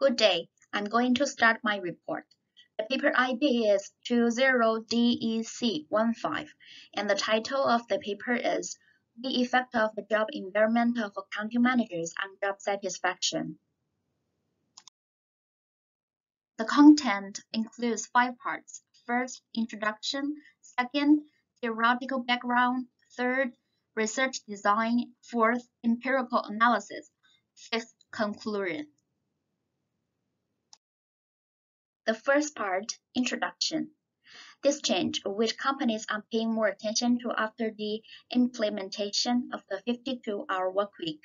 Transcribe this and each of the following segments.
Good day. I'm going to start my report. The paper ID is 20DEC15 and the title of the paper is The Effect of the Job Environment of Accounting Managers on Job Satisfaction. The content includes five parts. First, introduction. Second, theoretical background. Third, research design. Fourth, empirical analysis. Fifth, conclusion. The first part, Introduction. This change, which companies are paying more attention to after the implementation of the 52-hour workweek,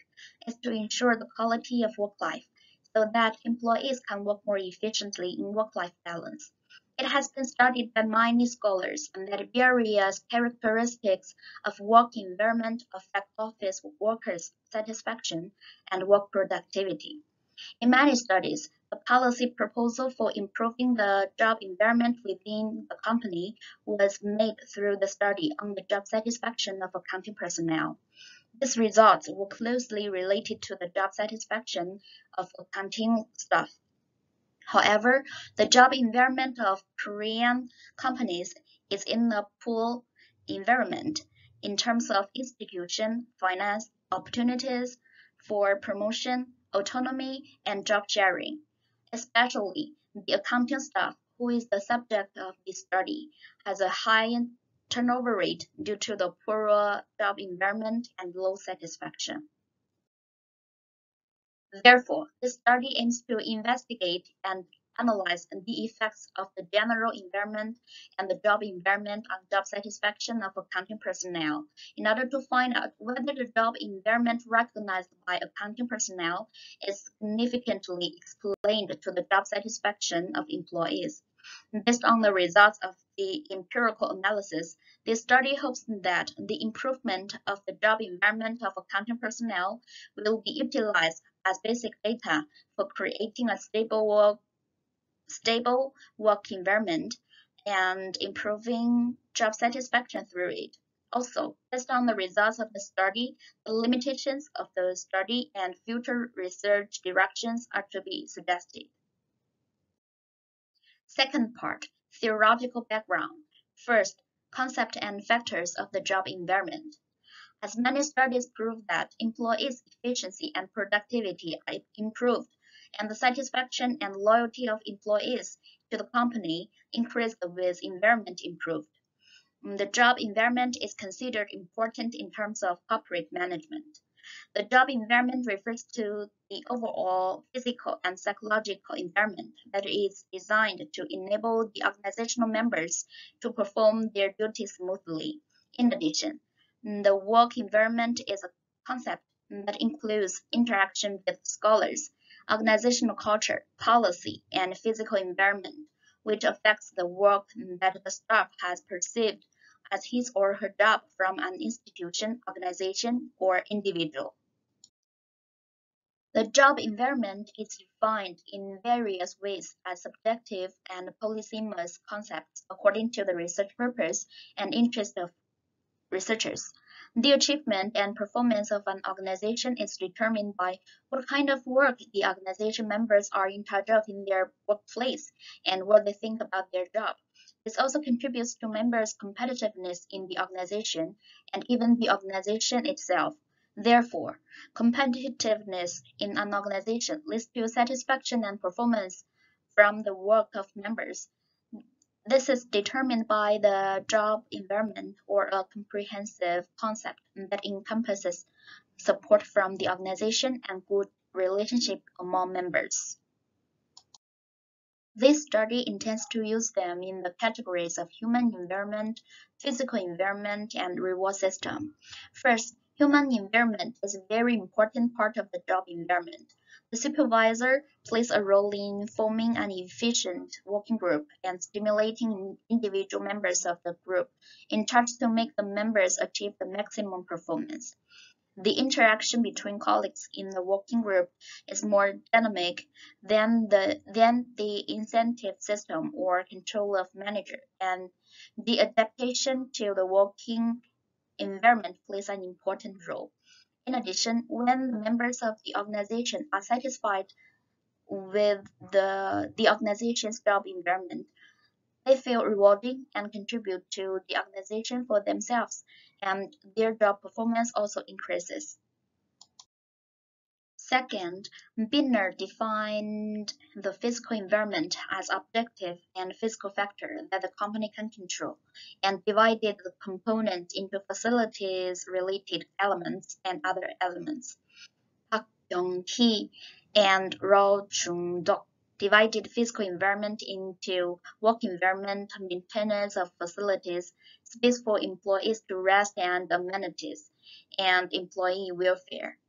is to ensure the quality of work life so that employees can work more efficiently in work-life balance. It has been studied by many scholars and that various characteristics of work environment affect office workers' satisfaction and work productivity. In many studies, the policy proposal for improving the job environment within the company was made through the study on the job satisfaction of accounting personnel. These results were closely related to the job satisfaction of accounting staff. However, the job environment of Korean companies is in a poor environment in terms of institution, finance, opportunities for promotion, autonomy, and job sharing especially the accounting staff, who is the subject of this study, has a high turnover rate due to the poorer job environment and low satisfaction. Therefore, this study aims to investigate and analyze the effects of the general environment and the job environment on job satisfaction of accounting personnel in order to find out whether the job environment recognized by accounting personnel is significantly explained to the job satisfaction of employees. Based on the results of the empirical analysis, this study hopes that the improvement of the job environment of accounting personnel will be utilized as basic data for creating a stable work stable work environment and improving job satisfaction through it. Also, based on the results of the study, the limitations of the study and future research directions are to be suggested. Second part, theoretical background. First, concept and factors of the job environment. As many studies prove that employees' efficiency and productivity are improved and the satisfaction and loyalty of employees to the company increased with environment improved. Mm, the job environment is considered important in terms of corporate management. The job environment refers to the overall physical and psychological environment that is designed to enable the organizational members to perform their duties smoothly. In addition, mm, the work environment is a concept that includes interaction with scholars, organizational culture, policy, and physical environment, which affects the work that the staff has perceived as his or her job from an institution, organization, or individual. The job environment is defined in various ways as subjective and polysemous concepts according to the research purpose and interest of researchers. The achievement and performance of an organization is determined by what kind of work the organization members are in charge of in their workplace and what they think about their job. This also contributes to members' competitiveness in the organization and even the organization itself. Therefore, competitiveness in an organization leads to satisfaction and performance from the work of members. This is determined by the job environment or a comprehensive concept that encompasses support from the organization and good relationship among members. This study intends to use them in the categories of human environment, physical environment, and reward system. First, human environment is a very important part of the job environment. The supervisor plays a role in forming an efficient working group and stimulating individual members of the group in charge to make the members achieve the maximum performance. The interaction between colleagues in the working group is more dynamic than the, than the incentive system or control of manager, and the adaptation to the working environment plays an important role. In addition, when the members of the organization are satisfied with the, the organization's job environment. They feel rewarding and contribute to the organization for themselves, and their job performance also increases. Second, Bitner defined the physical environment as objective and physical factor that the company can control, and divided the components into facilities-related elements and other elements. Park Yong-hee and Roh Chung-dok divided physical environment into work environment, maintenance of facilities, space for employees to rest and amenities, and employee welfare.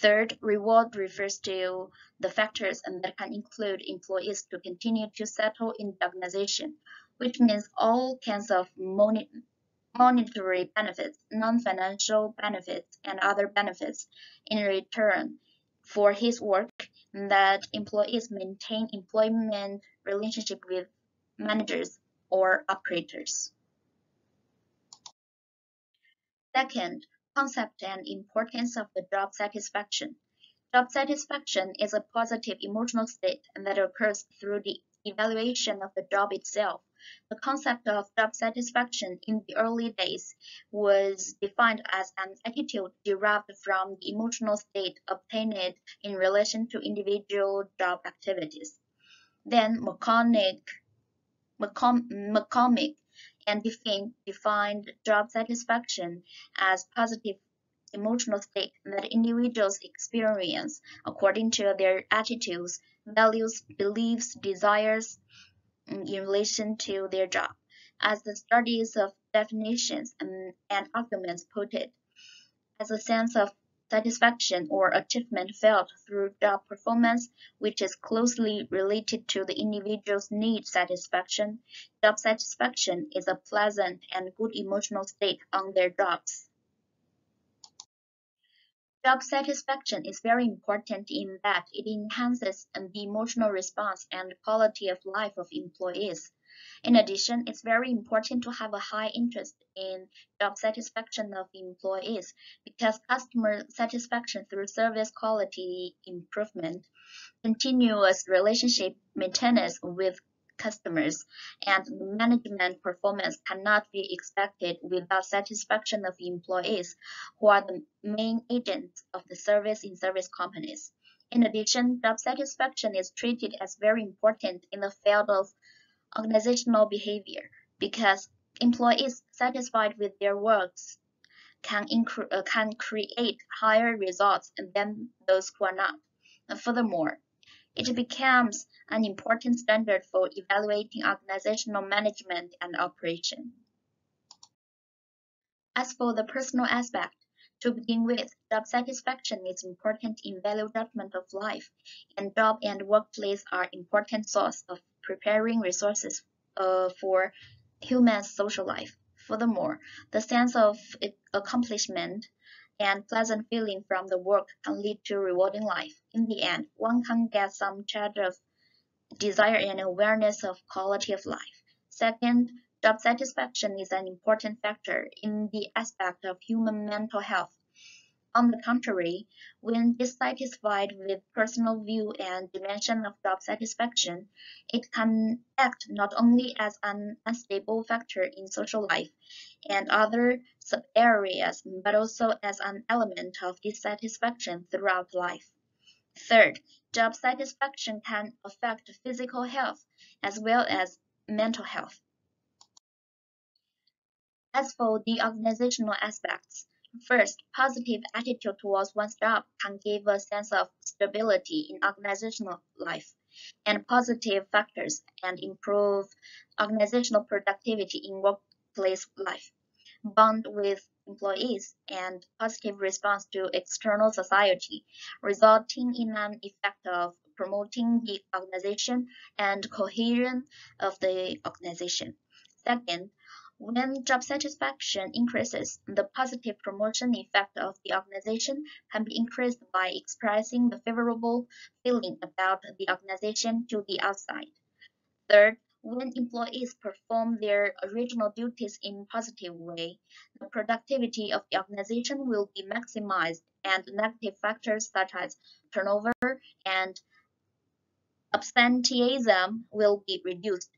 Third, reward refers to the factors and that can include employees to continue to settle in the organization, which means all kinds of monetary benefits, non-financial benefits, and other benefits in return for his work and that employees maintain employment relationship with managers or operators. Second, concept and importance of the job satisfaction. Job satisfaction is a positive emotional state that occurs through the evaluation of the job itself. The concept of job satisfaction in the early days was defined as an attitude derived from the emotional state obtained in relation to individual job activities. Then McCormick, McCormick and defined job satisfaction as positive emotional state that individuals experience according to their attitudes, values, beliefs, desires, mm, in relation to their job, as the studies of definitions and, and arguments put it, as a sense of satisfaction or achievement felt through job performance, which is closely related to the individual's need satisfaction. Job satisfaction is a pleasant and good emotional state on their jobs. Job satisfaction is very important in that it enhances the emotional response and quality of life of employees. In addition, it's very important to have a high interest in job satisfaction of employees because customer satisfaction through service quality improvement, continuous relationship maintenance with customers, and management performance cannot be expected without satisfaction of employees, who are the main agents of the service in service companies. In addition, job satisfaction is treated as very important in the field of organizational behavior because employees satisfied with their works can, uh, can create higher results than those who are not. Furthermore, it becomes an important standard for evaluating organizational management and operation. As for the personal aspect, to begin with, job satisfaction is important in value judgment of life, and job and workplace are important source of preparing resources uh, for human social life. Furthermore, the sense of accomplishment and pleasant feeling from the work can lead to rewarding life. In the end, one can get some charge of desire and awareness of quality of life. Second, job satisfaction is an important factor in the aspect of human mental health. On the contrary, when dissatisfied with personal view and dimension of job satisfaction, it can act not only as an unstable factor in social life and other sub-areas, but also as an element of dissatisfaction throughout life. Third, job satisfaction can affect physical health as well as mental health. As for the organizational aspects, First, positive attitude towards one's job can give a sense of stability in organizational life, and positive factors and improve organizational productivity in workplace life. Bond with employees and positive response to external society, resulting in an effect of promoting the organization and cohesion of the organization. Second, when job satisfaction increases, the positive promotion effect of the organization can be increased by expressing the favorable feeling about the organization to the outside. Third, when employees perform their original duties in positive way, the productivity of the organization will be maximized and negative factors such as turnover and absenteeism will be reduced.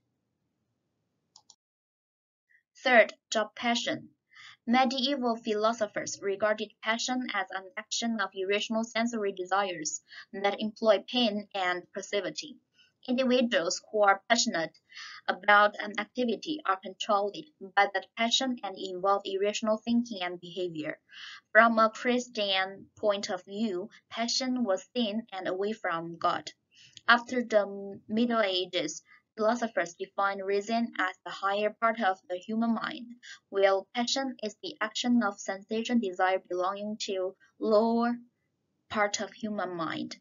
Third, job passion. Medieval philosophers regarded passion as an action of irrational sensory desires that employ pain and passivity. Individuals who are passionate about an activity are controlled by that passion and involve irrational thinking and behavior. From a Christian point of view, passion was sin and away from God. After the Middle Ages, philosophers define reason as the higher part of the human mind, while passion is the action of sensation desire belonging to lower part of human mind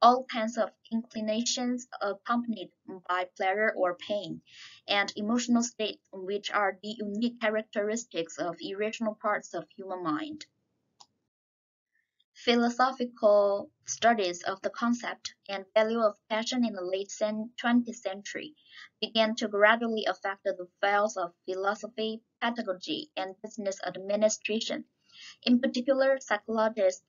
all kinds of inclinations accompanied by pleasure or pain, and emotional states which are the unique characteristics of irrational parts of human mind. Philosophical studies of the concept and value of passion in the late 20th century began to gradually affect the fields of philosophy, pedagogy, and business administration. In particular, psychologists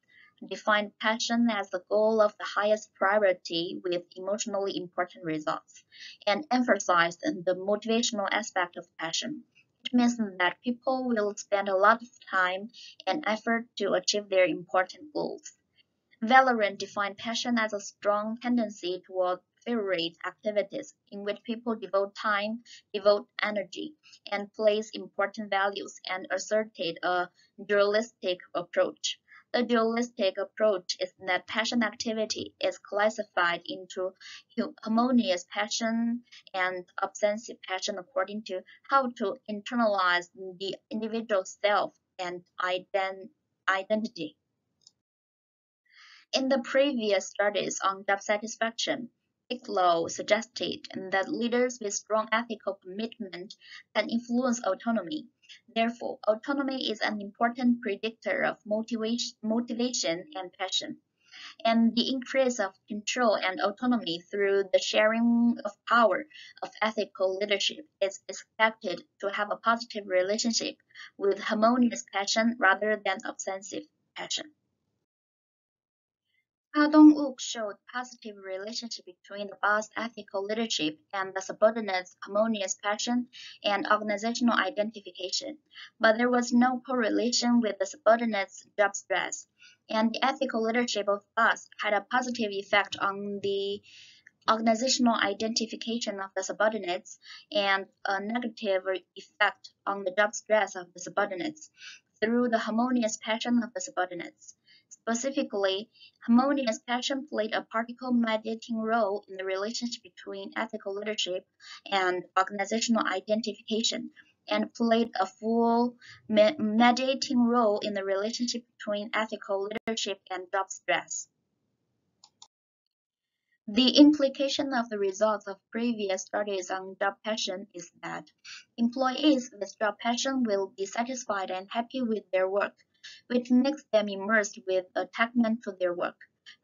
defined passion as the goal of the highest priority with emotionally important results, and emphasized the motivational aspect of passion. It that people will spend a lot of time and effort to achieve their important goals. Vallerand defined passion as a strong tendency toward favorite activities in which people devote time, devote energy, and place important values, and asserted a dualistic approach. The dualistic approach is that passion activity is classified into harmonious passion and obsessive passion according to how to internalize the individual self and ident identity. In the previous studies on job satisfaction, Bigelow suggested that leaders with strong ethical commitment can influence autonomy. Therefore, autonomy is an important predictor of motivation and passion, and the increase of control and autonomy through the sharing of power of ethical leadership is expected to have a positive relationship with harmonious passion rather than obsessive passion. Ha Dong-wook showed positive relationship between the boss' ethical leadership and the subordinates' harmonious passion and organizational identification, but there was no correlation with the subordinates' job stress, and the ethical leadership of the boss had a positive effect on the organizational identification of the subordinates and a negative effect on the job stress of the subordinates through the harmonious passion of the subordinates. Specifically, harmonious passion played a particle mediating role in the relationship between ethical leadership and organizational identification, and played a full mediating role in the relationship between ethical leadership and job stress. The implication of the results of previous studies on job passion is that employees with job passion will be satisfied and happy with their work which makes them immersed with attachment to their work.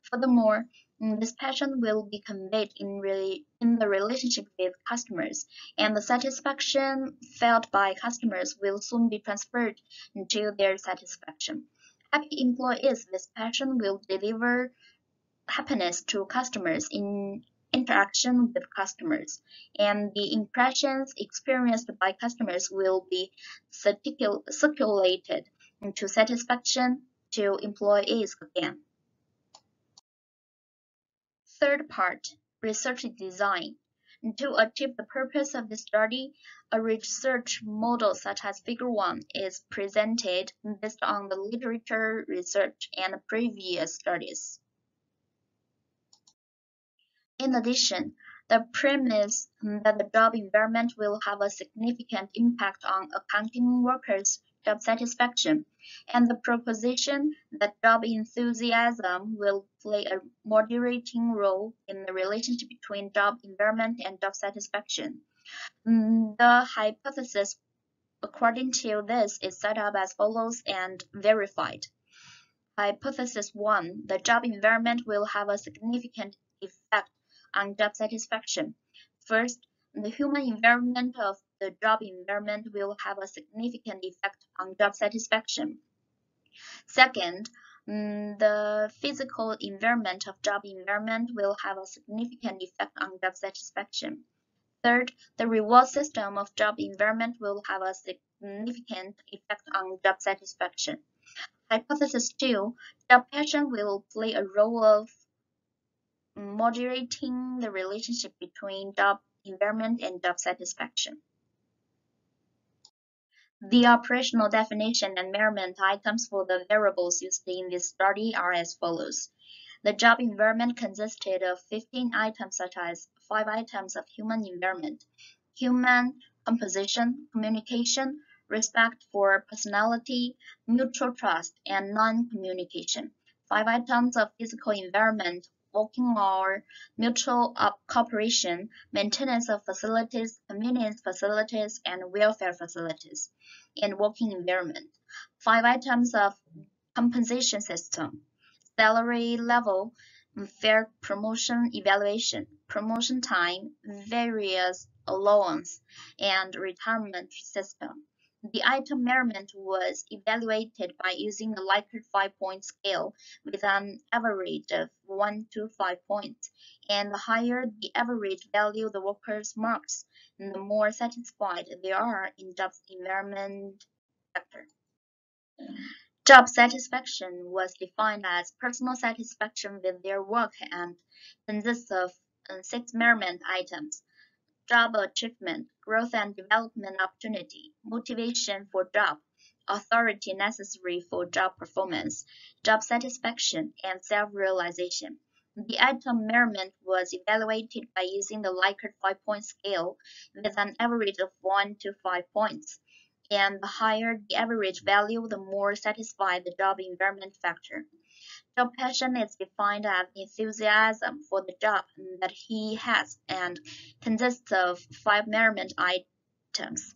Furthermore, mm, this passion will be conveyed in, re in the relationship with customers, and the satisfaction felt by customers will soon be transferred to their satisfaction. Happy employees with passion will deliver happiness to customers in interaction with customers, and the impressions experienced by customers will be circulated to satisfaction to employees again. Third part, research design. To achieve the purpose of the study, a research model such as Figure 1 is presented based on the literature research and previous studies. In addition, the premise that the job environment will have a significant impact on accounting workers' job satisfaction, and the proposition that job enthusiasm will play a moderating role in the relationship between job environment and job satisfaction. The hypothesis according to this is set up as follows and verified. Hypothesis 1. The job environment will have a significant effect on job satisfaction. First, the human environment of the job environment will have a significant effect on job satisfaction. Second, Mm, the physical environment of job environment will have a significant effect on job satisfaction. Third, the reward system of job environment will have a significant effect on job satisfaction. Hypothesis 2, job passion will play a role of moderating the relationship between job environment and job satisfaction. The mm-hmm. operational definition and measurement items for the variables used in this study are as follows. The job environment consisted of 15 items such as 5 items of human environment, human composition, communication, respect for personality, mutual trust, and non-communication. 5 items of physical environment, working or mutual cooperation, maintenance of facilities, convenience facilities, and welfare facilities, and working environment. Five items of compensation system, salary level, fair promotion evaluation, promotion time, various allowance, and retirement system. The item measurement was evaluated by using a Likert five-point scale with an average of 1 to 5 points, and the higher the average value the workers marks, the more satisfied they are in job environment factor. Job satisfaction was defined as personal satisfaction with their work and consists of uh, six measurement items job achievement, growth and development opportunity, motivation for job, authority necessary for job performance, job satisfaction, and self-realization. The item measurement was evaluated by using the Likert five-point scale with an average of 1 to 5 points, and the higher the average value, the more satisfied the job environment factor. Job passion is defined as enthusiasm for the job that he has and consists of five measurement items.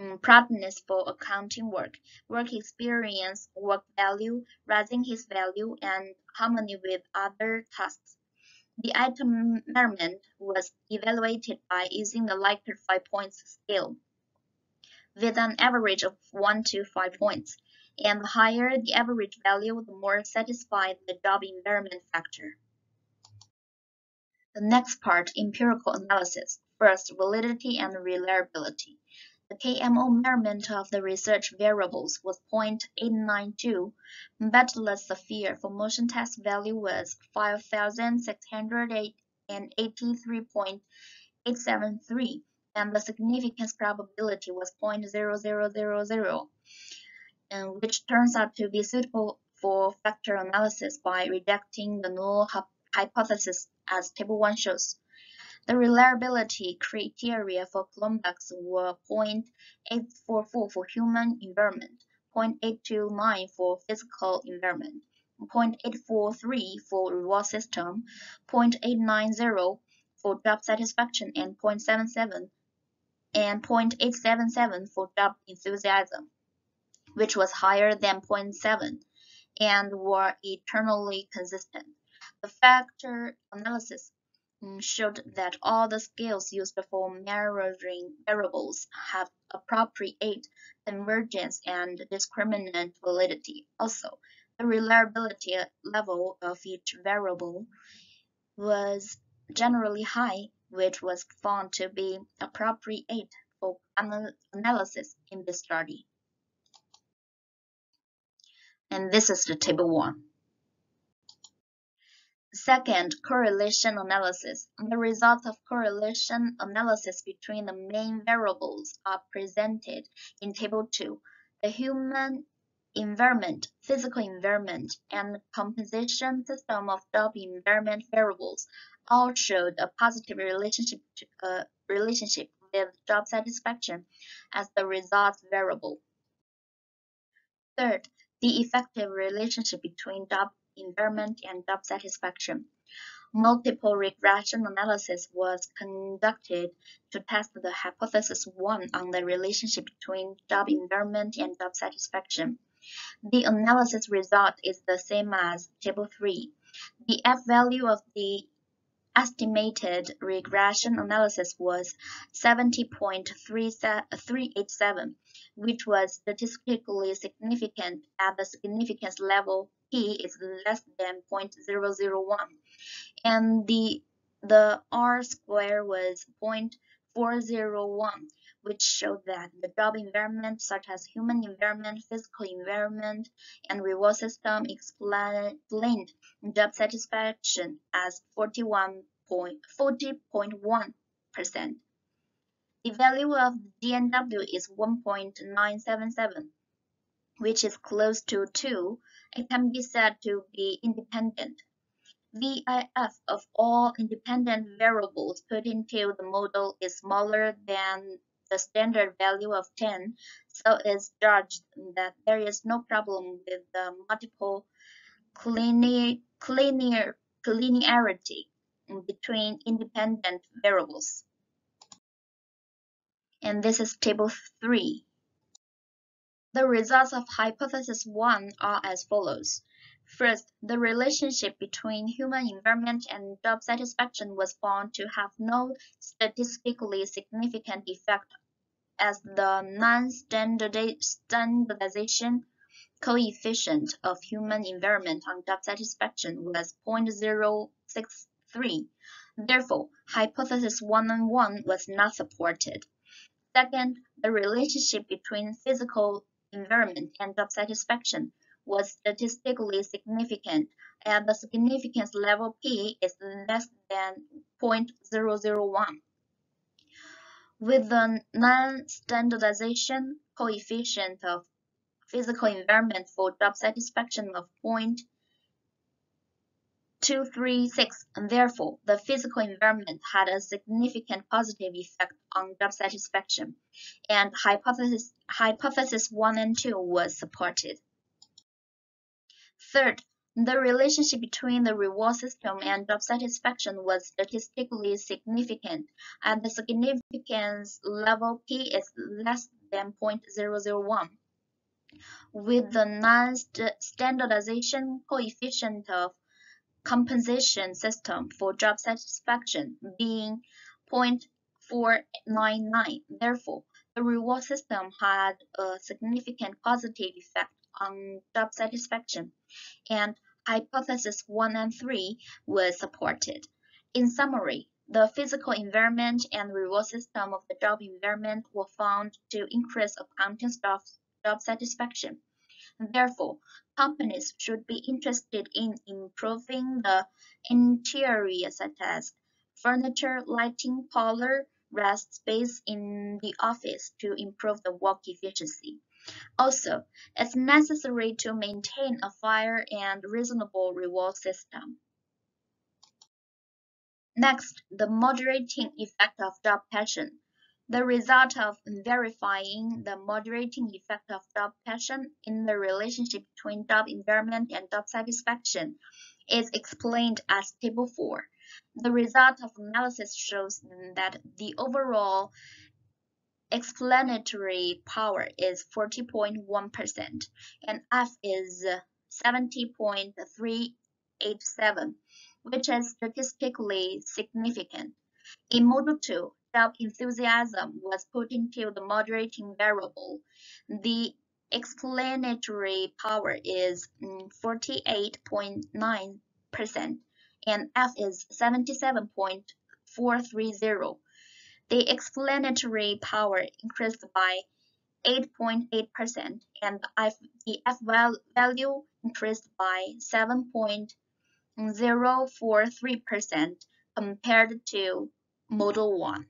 Mm, proudness for accounting work, work experience, work value, raising his value, and harmony with other tasks. The item measurement was evaluated by using the Likert five points scale with an average of 1 to 5 points and the higher the average value, the more satisfied the job environment factor. The next part, empirical analysis. First, validity and reliability. The KMO measurement of the research variables was 0.892, but less severe for motion test value was 5,683.873, and the significance probability was 0.0000 and which turns out to be suitable for factor analysis by rejecting the null hypothesis as Table 1 shows. The reliability criteria for Cronbach's were 0.844 for human environment, 0.829 for physical environment, 0.843 for reward system, 0.890 for job satisfaction, and 0.77 and 0.877 for job enthusiasm which was higher than 0.7, and were eternally consistent. The factor analysis mm, showed that all the scales used for measuring variables have appropriate convergence and discriminant validity. Also, the reliability level of each variable was generally high, which was found to be appropriate for analysis in this study and this is the table 1. Second, correlation analysis. The results of correlation analysis between the main variables are presented in table 2. The human environment, physical environment, and composition system of job environment variables all showed a positive relationship, uh, relationship with job satisfaction as the results variable. Third, the effective relationship between job environment and job satisfaction. Multiple regression analysis was conducted to test the hypothesis 1 on the relationship between job environment and job satisfaction. The analysis result is the same as Table 3. The F value of the estimated regression analysis was 70.387, which was statistically significant. At the significance level p is less than 0.001 and the the r square was 0.401 which showed that the job environment such as human environment, physical environment, and reward system explained job satisfaction as 40.1%. The value of DNW is 1.977, which is close to 2. It can be said to be independent. VIF of all independent variables put into the model is smaller than the standard value of 10, so it's judged that there is no problem with the multiple linear, linear, linearity between independent variables. And this is table 3. The results of hypothesis 1 are as follows. First, the relationship between human environment and job satisfaction was found to have no statistically significant effect as the non-standardization coefficient of human environment on job satisfaction was 0.063. Therefore, hypothesis 1 and 1 was not supported. Second, the relationship between physical environment and job satisfaction was statistically significant and the significance level p is less than 0.001. With the non-standardization coefficient of physical environment for job satisfaction of 0.236, and therefore the physical environment had a significant positive effect on job satisfaction, and hypothesis, hypothesis 1 and 2 was supported. Third, the relationship between the reward system and job satisfaction was statistically significant, and the significance level p is less than 0.001. With the non-standardization coefficient of compensation system for job satisfaction being 0.499, therefore, the reward system had a significant positive effect on job satisfaction, and hypothesis 1 and 3 were supported. In summary, the physical environment and reward system of the job environment were found to increase accounting staff's job satisfaction. Therefore, companies should be interested in improving the interior such as furniture, lighting, parlor, rest space in the office to improve the work efficiency. Also, it's necessary to maintain a fair and reasonable reward system. Next, the moderating effect of job passion. The result of verifying the moderating effect of job passion in the relationship between job environment and job satisfaction is explained as Table 4. The result of analysis shows that the overall explanatory power is 40.1% and F is 70.387, which is statistically significant. In Model 2, job enthusiasm was put into the moderating variable. The explanatory power is 48.9% mm, and F is 77.430. The explanatory power increased by 8.8% and the F value increased by 7.043% compared to Model 1.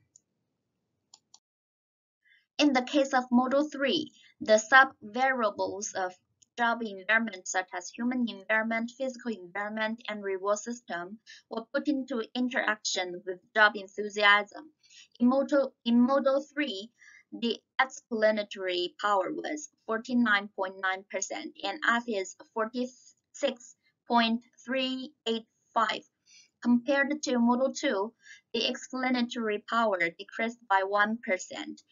In the case of Model 3, the sub-variables of job environment such as human environment, physical environment, and reward system were put into interaction with job enthusiasm. In model, in model 3, the explanatory power was 49.9% and is 46.385. Compared to Model 2, the explanatory power decreased by 1%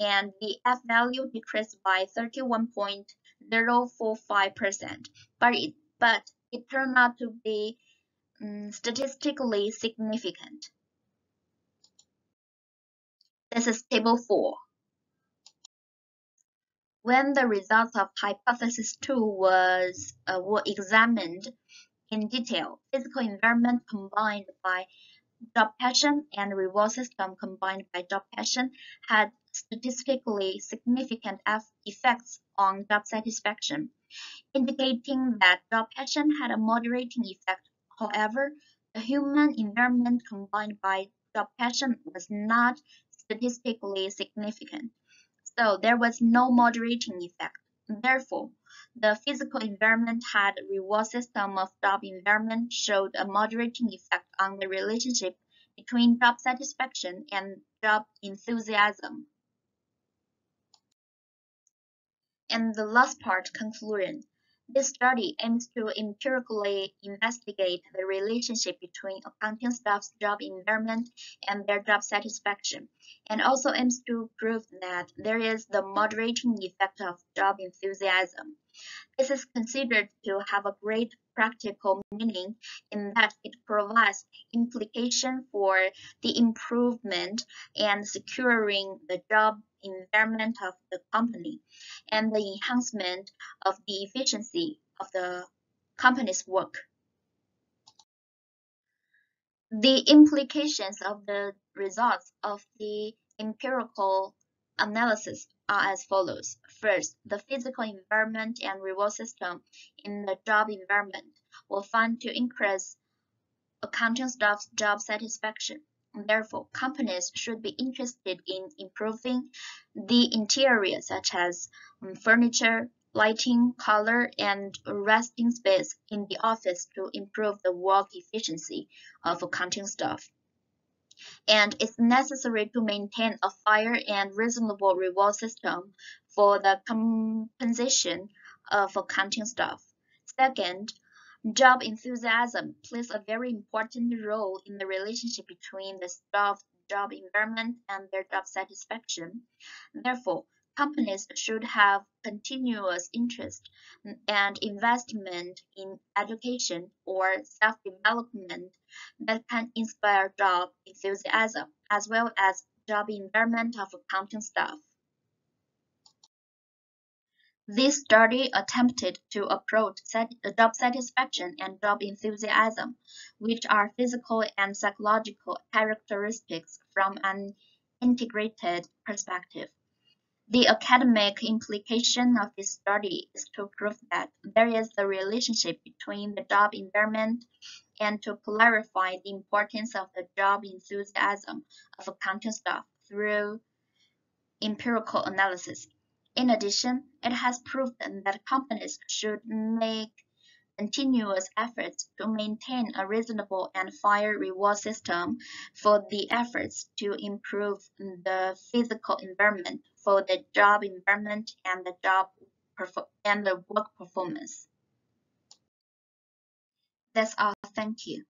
and the F value decreased by 31.045%, but it, but it turned out to be um, statistically significant. This is table 4. When the results of hypothesis 2 was uh, were examined in detail, physical environment combined by job passion and reward system combined by job passion had statistically significant effects on job satisfaction, indicating that job passion had a moderating effect. However, the human environment combined by job passion was not statistically significant, so there was no moderating effect. Therefore, the physical environment had reward system of job environment showed a moderating effect on the relationship between job satisfaction and job enthusiasm. And the last part, conclusion. This study aims to empirically investigate the relationship between accounting staff's job environment and their job satisfaction, and also aims to prove that there is the moderating effect of job enthusiasm. This is considered to have a great practical meaning in that it provides implication for the improvement and securing the job environment of the company and the enhancement of the efficiency of the company's work. The implications of the results of the empirical analysis are as follows. First, the physical environment and reward system in the job environment will find to increase accounting staff's job satisfaction. Therefore, companies should be interested in improving the interior such as um, furniture, lighting, color, and resting space in the office to improve the work efficiency of accounting staff. And it's necessary to maintain a fair and reasonable reward system for the compensation of accounting staff. Second, Job enthusiasm plays a very important role in the relationship between the staff job environment and their job satisfaction. Therefore, companies should have continuous interest and investment in education or self-development that can inspire job enthusiasm as well as job environment of accounting staff. This study attempted to approach job satisfaction and job enthusiasm, which are physical and psychological characteristics from an integrated perspective. The academic implication of this study is to prove that there is a relationship between the job environment and to clarify the importance of the job enthusiasm of accounting staff through empirical analysis. In addition, it has proven that companies should make continuous efforts to maintain a reasonable and fair reward system for the efforts to improve the physical environment for the job environment and the job and the work performance. That's all. Thank you.